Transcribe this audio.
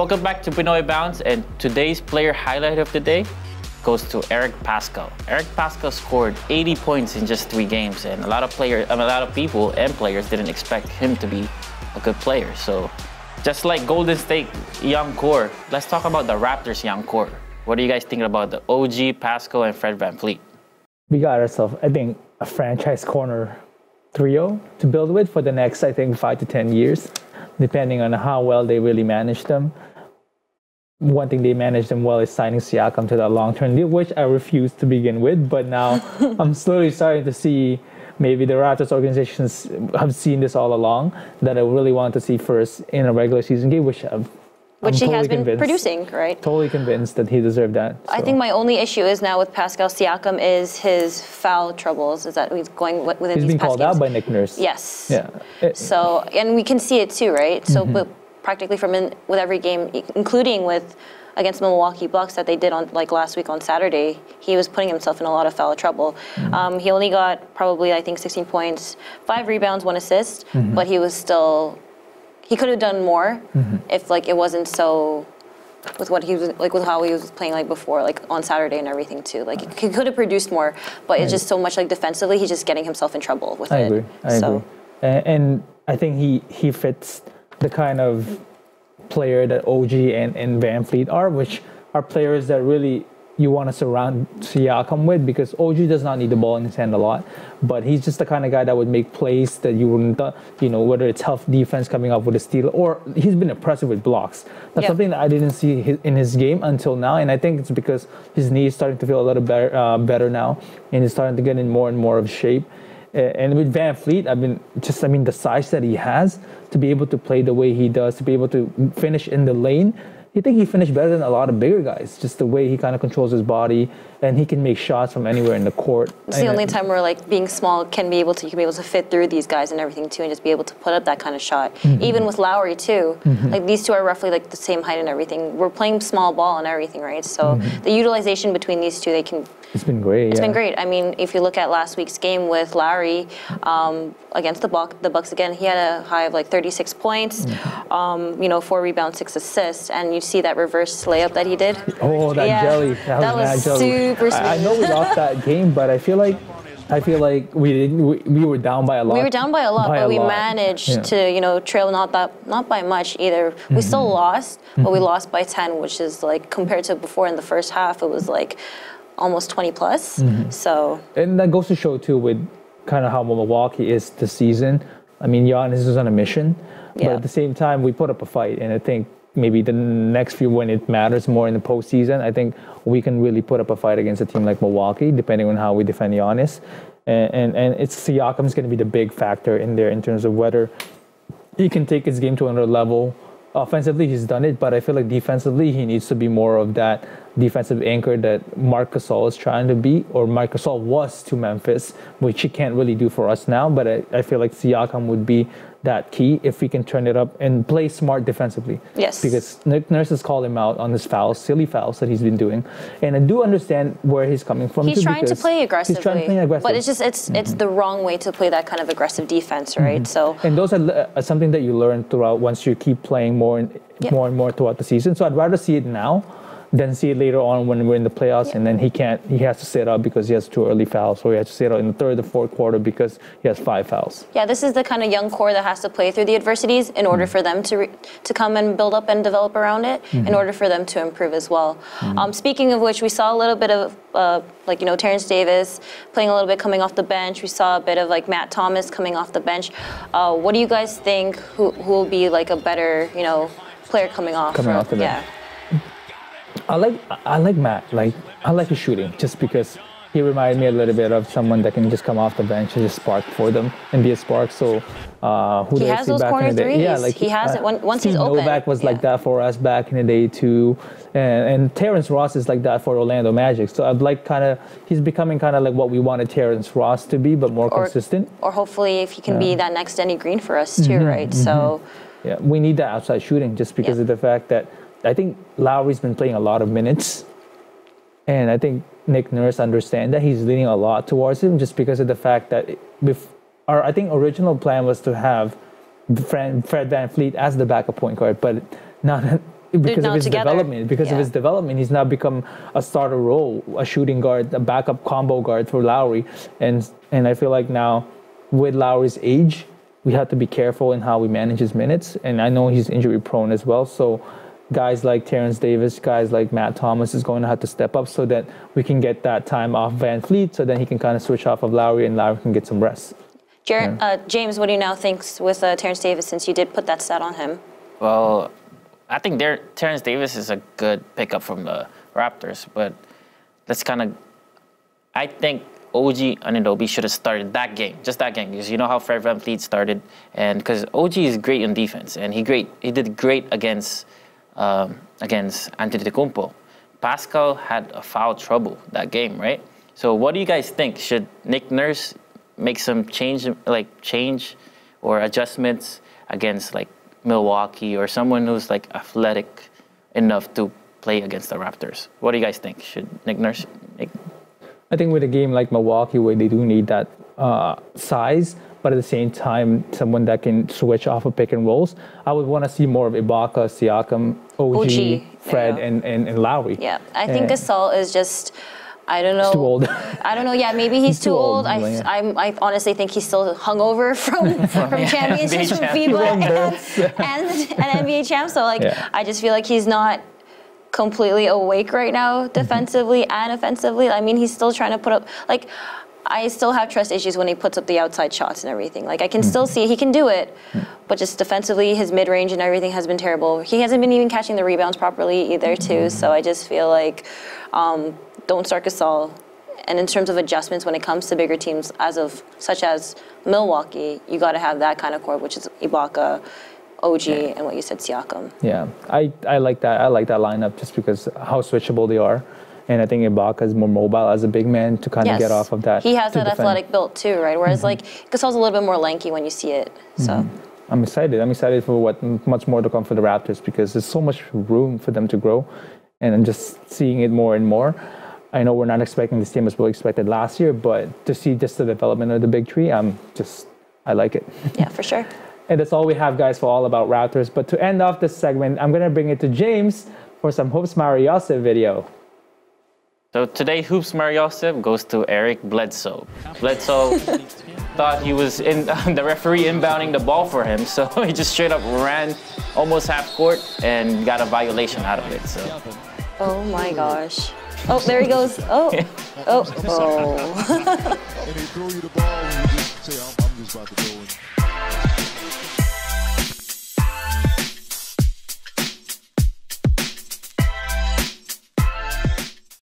Welcome back to Pinoy Bounce, and today's player highlight of the day goes to Eric Paschall. Eric Paschall scored 80 points in just three games, and a lot of players, a lot of people and players didn't expect him to be a good player. So, just like Golden State young core, let's talk about the Raptors young core. What are you guys thinking about the OG, Pascal, and Fred VanVleet? We got ourselves, I think, a franchise corner trio to build with for the next, I think, five to 10 years, depending on how well they really manage them. One thing they managed them well is signing Siakam to that long term deal, which I refused to begin with. But now I'm slowly starting to see maybe the Raptors organizations have seen this all along that I really want to see first in a regular season game, which I've which I'm he has been convinced. producing, right? Totally convinced that he deserved that. I think my only issue is now with Pascal Siakam is his foul troubles. Is that he's going wi- within he's these been past called games. out by Nick Nurse. Yes. Yeah. It- So and we can see it too, right? So, Mm-hmm. but practically from in, with every game, including with against the Milwaukee Bucks that they did on like last week on Saturday, he was putting himself in a lot of foul trouble. Mm-hmm. Um, he only got probably I think 16 points, five rebounds, one assist, Mm-hmm. but he was still he could have done more Mm-hmm. if like it wasn't so with what he was like with how he was playing like before like on Saturday and everything too like he could have produced more but it's just so much like defensively he's just getting himself in trouble with I it agree. I so agree. And, and I think he he fits the kind of player that OG and, and VanVleet are, which are players that really you want to surround Siakam with because OG does not need the ball in his hand a lot, but he's just the kind of guy that would make plays that you wouldn't, th- you know, whether it's tough defense coming up with a steal or he's been impressive with blocks. That's Yeah. something that I didn't see in his game until now, and I think it's because his knee is starting to feel a little better, uh, better now, and he's starting to get in more and more of shape. And with VanVleet, I mean, just I mean the size that he has to be able to play the way he does, to be able to finish in the lane. You think he finished better than a lot of bigger guys, just the way he kind of controls his body, and he can make shots from anywhere in the court. It's the only time where like being small can be able to you can be able to fit through these guys and everything too, and just be able to put up that kind of shot. Mm-hmm. Even with Lowry too, like these two are roughly like the same height and everything. We're playing small ball and everything, right? So the utilization between these two, they can. It's been great. It's yeah. been great. I mean, if you look at last week's game with Lowry um, against the Bucks, the Bucks again, he had a high of like 36 points, Mm-hmm. um, you know, four rebounds, six assists, and you see that reverse layup that he did. Oh, that Yeah, jelly! That, that was, was super I, I know we lost that game, but I feel like I feel like we didn't. We, we were down by a lot. We were down by a lot, by but a we lot. managed Yeah. to, you know, trail not that not by much either. We still Mm-hmm. lost, but we lost by 10, which is like compared to before in the first half, it was like almost 20 plus. Mm-hmm. So and that goes to show too with kind of how Milwaukee is this season. I mean, Giannis is on a mission, but at the same time, we put up a fight, and I think maybe the next few when it matters more in the postseason, I think we can really put up a fight against a team like Milwaukee, depending on how we defend Giannis, and and, and it's Siakam's going to be the big factor in there in terms of whether he can take his game to another level. Offensively, he's done it, but I feel like defensively, he needs to be more of that defensive anchor that Marc Gasol is trying to be, or Marc Gasol was to Memphis, which he can't really do for us now. But I, I feel like Siakam would be that key if we can turn it up and play smart defensively. Yes. Because Nick Nurse has called him out on his fouls, silly fouls that he's been doing, and I do understand where he's coming from. he's trying to play aggressively. He's trying to play aggressive. But it's just it's it's the wrong way to play that kind of aggressive defense, right? So And those are uh, something that you learn throughout once you keep playing more and Yeah. more and more throughout the season. So I'd rather see it now than see it later on when we're in the playoffs and then he can't he has to sit out because he has two early fouls or he has to sit out in the third or fourth quarter because he has five fouls. Yeah, this is the kind of young core that has to play through the adversities in order Mm-hmm. for them to re- to come and build up and develop around it. Mm-hmm. In order for them to improve as well. Um, speaking of which, we saw a little bit of uh, like you know Terrence Davis playing a little bit coming off the bench. We saw a bit of like Matt Thomas coming off the bench. Uh, what do you guys think? Who who will be like a better you know player coming off? Coming from- off the bench. Yeah. I like I like Matt. Like I like his shooting just because he reminded me a little bit of someone that can just come off the bench and just spark for them and be a spark. So uh, who He has those back corner in the day? Yeah, threes. like He has it when- once he's Steve open. Novak was like that for us back in the day too, and, and Terrence Ross is like that for Orlando Magic. So I'd like kind of he's becoming kind of like what we wanted Terrence Ross to be, but more Or- consistent. Or hopefully, if he can be Yeah. Mm-hmm, that next Danny Green for us too, right? So. Yeah, we need that outside shooting just because Yeah. of the fact that I think Lowry's been playing a lot of minutes, and I think Nick Nurse understands that he's leaning a lot towards him just because of the fact that bef- our I think original plan was to have Fred, Fred VanVleet as the backup point guard, but now that because of his together. development. Because Yeah. of his development, he's now become a starter role, a shooting guard, a backup combo guard for Lowry, and and I feel like now with Lowry's age, we have to be careful in how we manage his minutes. And I know he's injury prone as well, so. Guys like Terrence Davis, guys like Matt Thomas is going to have to step up so that we can get that time off VanVleet, so then he can kind of switch off of Lowry and Lowry can get some rest. Jared, uh, James, what do you now think with uh, Terrence Davis since you did put that stat on him? Well, I think there, Terrence Davis is a good pickup from the Raptors, but that's kind of. I think OG Anunoby should have started that game, just that game, because you know how Fred VanVleet started, and because OG is great on defense, and he great, he did great against um, against Antetokounmpo. Pascal had a foul trouble that game, right? So what do you guys think? Should Nick Nurse make some change, like change or adjustments against like Milwaukee or someone who's like athletic enough to play against the Raptors? What do you guys think? Should Nick Nurse make? I think with a game like Milwaukee, where they do need that uh, size, but at the same time, someone that can switch off of pick and rolls, I would want to see more of Ibaka, Siakam, OG, OG, Fred, yeah. and, and, and Lowry. Yeah, I think And- Gasol is just. I don't know. too old. I don't know. Yeah, maybe he's, He's too, too old. old, I, yeah. I'm, I honestly think he's still hungover from from championships from FIBA and, and NBA champs. So like, Yeah. I just feel like he's not completely awake right now, Mm-hmm. defensively and offensively. I mean, he's still trying to put up like. I still have trust issues when he puts up the outside shots and everything. Like I can still Mm-hmm. see he can do it, Mm. but just defensively, his mid range and everything has been terrible. He hasn't been even catching the rebounds properly either, too. Mm-hmm. So I just feel like um, don't start Gasol. And in terms of adjustments, when it comes to bigger teams, as of such as Milwaukee, you got to have that kind of core, which is Ibaka, OG, and what you said, Siakam. Yeah, I, I like that. I like that lineup just because how switchable they are. And I think Ibaka is more mobile as a big man to kind of get off of that. He has that defend. Mm-hmm. athletic build too, right? Whereas like Gasol's a little bit more lanky when you see it. So I'm excited. I'm excited for what much more to come for the Raptors because there's so much room for them to grow, and I'm just seeing it more and more. I know we're not expecting this team as we expected last year, but to see just the development of the big tree, I'm just I like it. yeah, for sure. And that's all we have, guys, for all about Raptors. But to end off this segment, I'm gonna bring it to James for some Hoops Mariose video. So today, Hoops Mariosep goes to Eric Bledsoe. Bledsoe thought he was in the referee inbounding the ball for him, so he just straight up ran almost half court and got a violation out of it. So Oh my gosh. Oh, there he goes. Oh, oh, oh.